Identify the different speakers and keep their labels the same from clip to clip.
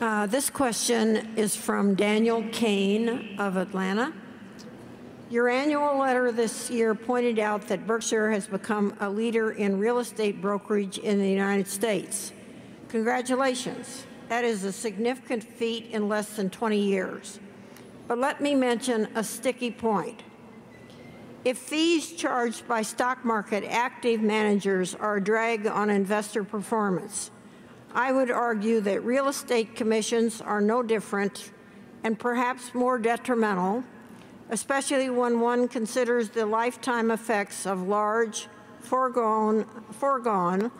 Speaker 1: Uh, this question is from Daniel Kane of Atlanta. Your annual letter this year pointed out that Berkshire has become a leader in real estate brokerage in the United States. Congratulations. That is a significant feat in less than 20 years. But let me mention a sticky point. If fees charged by stock market active managers are a drag on investor performance, I would argue that real estate commissions are no different and perhaps more detrimental, especially when one considers the lifetime effects of large, foregone, foregone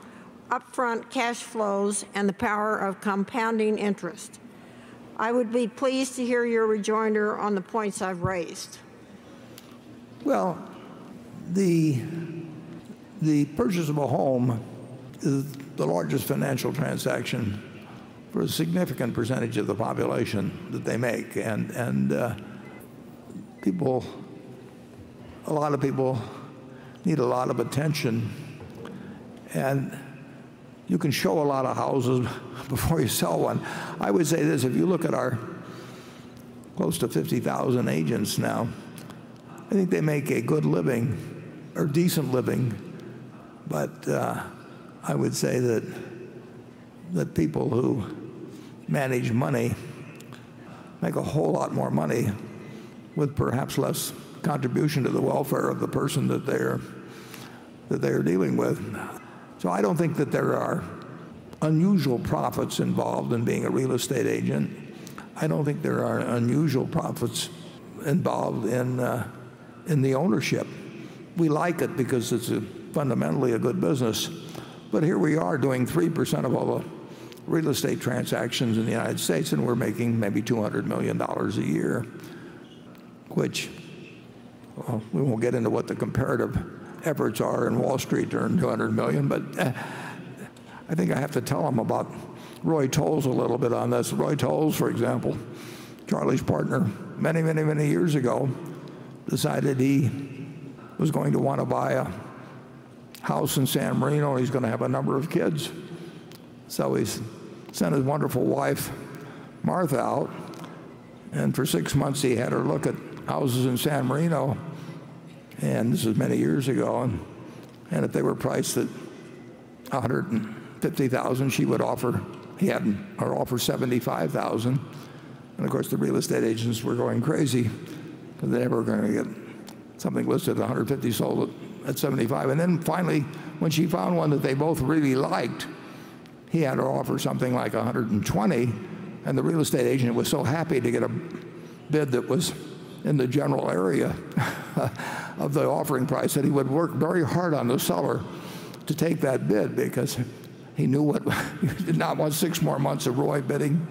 Speaker 1: upfront cash flows and the power of compounding interest. I would be pleased to hear your rejoinder on the points I've raised.
Speaker 2: Well, the, the purchase of a home is the largest financial transaction for a significant percentage of the population that they make. And, and uh, people, a lot of people need a lot of attention. And you can show a lot of houses before you sell one. I would say this, if you look at our close to 50,000 agents now, I think they make a good living or decent living, but uh, I would say that that people who manage money make a whole lot more money with perhaps less contribution to the welfare of the person that they're that they're dealing with. So I don't think that there are unusual profits involved in being a real estate agent. I don't think there are unusual profits involved in uh, in the ownership. We like it because it's a, fundamentally a good business. But here we are doing 3% of all the real estate transactions in the United States, and we're making maybe $200 million a year, which well, we won't get into what the comparative efforts are in Wall Street to earn 200 million, but uh, I think I have to tell them about Roy Tolles a little bit on this. Roy Tolles, for example, Charlie's partner, many, many, many years ago, decided he was going to want to buy a house in San Marino. He's going to have a number of kids. So he sent his wonderful wife, Martha, out. And for six months, he had her look at houses in San Marino. And this is many years ago. And, and if they were priced at 150,000, she would offer, he had her offer 75,000. And of course, the real estate agents were going crazy because they were going to get something listed at 150 sold at 75. And then finally, when she found one that they both really liked, he had her offer something like 120. And the real estate agent was so happy to get a bid that was in the general area of the offering price that he would work very hard on the seller to take that bid because he knew what he did not want six more months of Roy bidding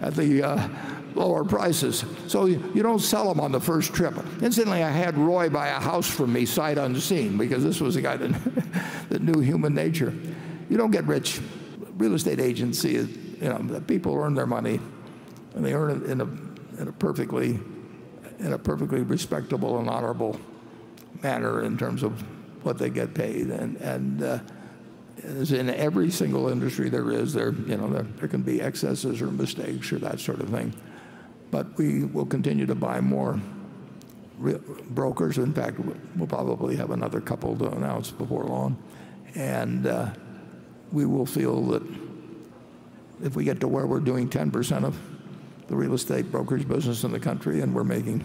Speaker 2: at the uh, lower prices. So you, don't sell them on the first trip. Incidentally, I had Roy buy a house from me sight unseen because this was a guy that, that knew human nature. You don't get rich. Real estate agency you know, people earn their money and they earn it in a, in a perfectly in a perfectly respectable and honorable manner in terms of what they get paid. And, and uh, as in every single industry there is, there, you know, there, there can be excesses or mistakes or that sort of thing. But we will continue to buy more brokers. In fact, we'll probably have another couple to announce before long. And uh, we will feel that if we get to where we're doing 10% of the real estate brokerage business in the country and we're making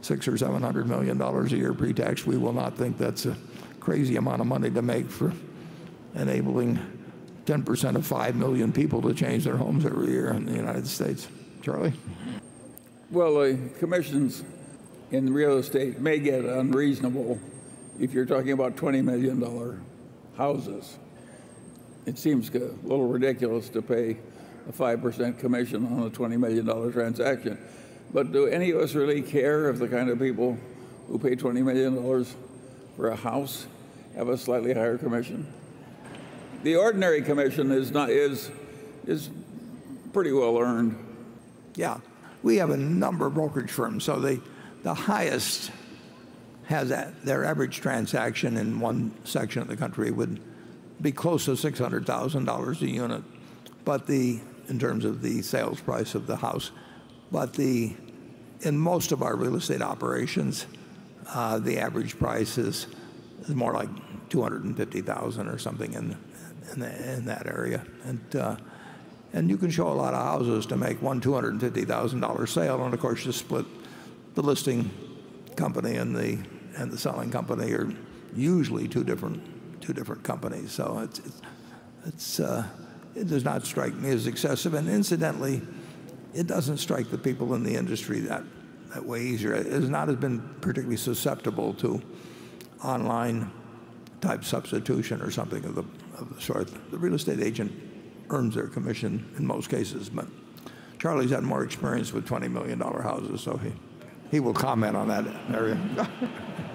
Speaker 2: six or seven hundred million dollars a year pre-tax, we will not think that's a crazy amount of money to make for enabling 10% of 5 million people to change their homes every year in the United States. Charlie?
Speaker 3: Well, the commissions in real estate may get unreasonable if you're talking about $20 million houses. It seems a little ridiculous to pay a 5% commission on a $20 million transaction. But do any of us really care if the kind of people who pay $20 million for a house have a slightly higher commission? The ordinary commission is, not, is, is pretty well earned.
Speaker 2: Yeah we have a number of brokerage firms. So the, the highest has their average transaction in one section of the country would be close to $600,000 a unit. But the, in terms of the sales price of the house. But the, in most of our real estate operations, uh, the average price is, more like 250,000 or something in, that area. And, you can show a lot of houses to make one $250,000 sale, and of course you split the listing company and the, and the selling company are usually two different, two different companies. So it's, it's, it's uh, it does not strike me as excessive. And incidentally, it doesn't strike the people in the industry that, that way either. It has not been particularly susceptible to online type substitution or something of the, of the sort. The real estate agent earns their commission in most cases, but Charlie's had more experience with $20 million houses, so he, he will comment on that area.